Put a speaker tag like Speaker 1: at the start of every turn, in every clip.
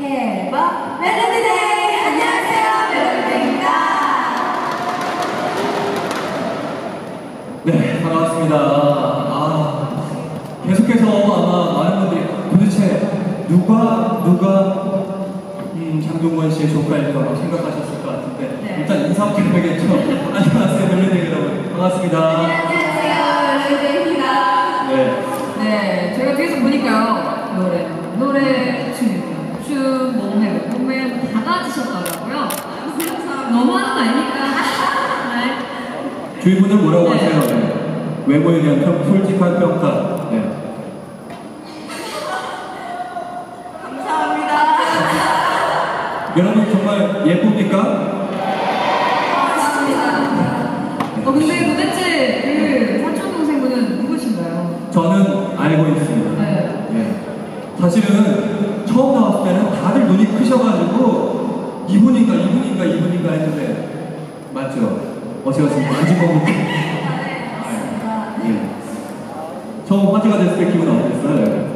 Speaker 1: 해봐 멜로디데이 안녕하세요 멜로디데이입니다
Speaker 2: 네, 반갑습니다. 아, 계속해서 아마 많은 분들이 도대체 누가, 누가, 음, 장동건 씨의 조카일까 생각하셨을 것 같은데,
Speaker 1: 네.
Speaker 2: 일단 인사부터 해야겠죠. 안녕하세요, 멜로디 여러분. 반갑습니다.
Speaker 1: 안녕하세요 멜로디데이입니다
Speaker 2: 네.
Speaker 3: 네, 제가 뒤에서 보니까요. 노래, 노래, 춤, 춤, 몸매, 몸매 다 가지셨더라고요. 너무하는 거 아닙니까? 네.
Speaker 2: 주위분들 뭐라고
Speaker 3: 네.
Speaker 2: 하세요? 네. 외모에 대한 평, 솔직한 평가. 네.
Speaker 1: 감사합니다
Speaker 2: 여러분 정말 예쁩니까?
Speaker 1: 고맙습니다
Speaker 3: 어, 근데 도대체 그 사촌 동생분은 누구신가요?
Speaker 2: 저는 알고 있습니다.
Speaker 3: 네.
Speaker 2: 예. 사실은 처음 나왔을 때는 다들 눈이 크셔가지고 이분인가 이분인가 이분인가 했는데 맞죠? 어 제가 지금 만진 거보다
Speaker 1: 네
Speaker 2: 예. 처음 화제가 됐을 때 기분 어땠어요?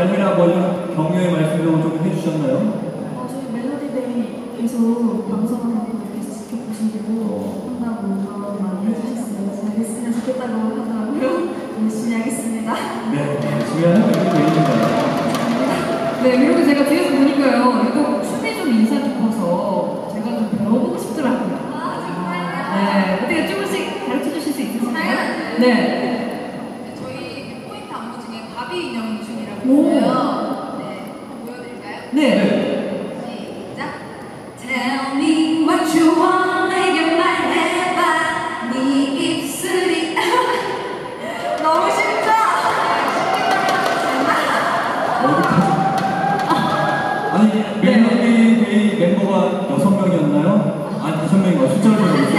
Speaker 2: 뭐 이런 격려의 말씀도 좀 해주셨나요?
Speaker 1: 어, 저희 멜로디 데이 계속 방송하는 거 이렇게 지켜보시고 한다고 더 많이 해주셨어요. 잘 됐으면 좋겠다고 하더라고요. 열심히 하겠습니다.
Speaker 2: 네, 열심히 하는 멜로디입니다.
Speaker 3: 네, 그리고 제가 뒤에서 보니까요. 이거 춤이 좀 인상 깊어서 제가 좀 배워보고 싶더라고요.
Speaker 1: 아, 정말요?
Speaker 3: 네, 어떻게 조금씩 가르쳐 주실 수 있으실까요? 네.
Speaker 4: 저희 포인트 안무 중에 가비 인형 춤이라고
Speaker 3: 오.
Speaker 4: 네, 보여드릴까요?
Speaker 3: 네.
Speaker 4: 시작.
Speaker 1: Tell me what you want, 내게 말해봐. 네 입술이 너무 쉽죠?
Speaker 2: 아니 멜로디 데이 멤버가 여섯 명이었나요? 아니 다섯 명인가 숫자를 모르겠어요.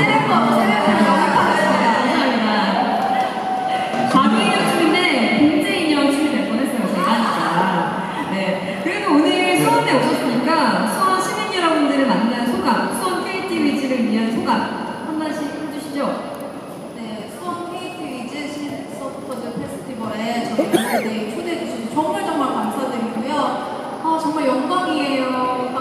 Speaker 3: 수원에 오셨으니까 수원 시민 여러분들을 만난 소감, 수원 KT 위즈를 위한 소감 한 번씩 해주시죠.
Speaker 4: 네, 수원 KT 위즈 신서포터즈 페스티벌에 저희 멜로디데이 초대해 주셔서 정말 정말 감사드리고요. 아, 정말 영광이에요.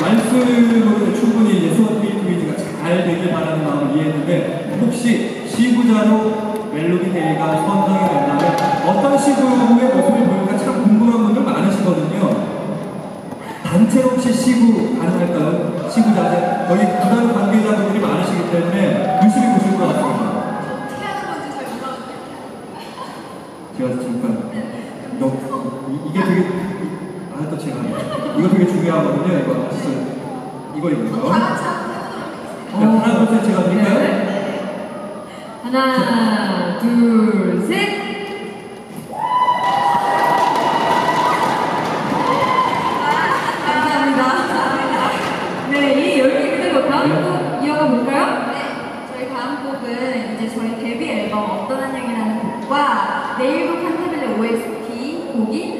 Speaker 2: 말씀으로 충분히 이제 수원 KTV가 잘 되길 바라는 마음을 이해했는데 혹시 시구자로 멜로디 데이가 선정이 된다면 어떤 시구의 모습을 보일까 참 궁금한 분들 많으시거든요. 단체로 혹시 시구 가능할까요? 시구자재 거기 부담 관계자분들이 많으시기 때문에 유심히 보실 것 같습니다.
Speaker 4: 어떻게 하는 건지 잘 몰라요.
Speaker 2: 제가 잠깐 너 이- 이게 되게 아또 제가 이거 되게 중요하거든요. 이거 진짜 이거 이거. 자, 하나 둘 셋 제가 드릴까요?
Speaker 3: 네. 하나, 둘, 셋.
Speaker 1: 감사합니다.
Speaker 3: 네, 이 열기 그대로 다음 곡 이어가 볼까요?
Speaker 1: 네, 저희 다음 곡은 이제 저희 데뷔 앨범 어떤 안녕이라는 곡과 내일도 칸타빌레 OST 곡인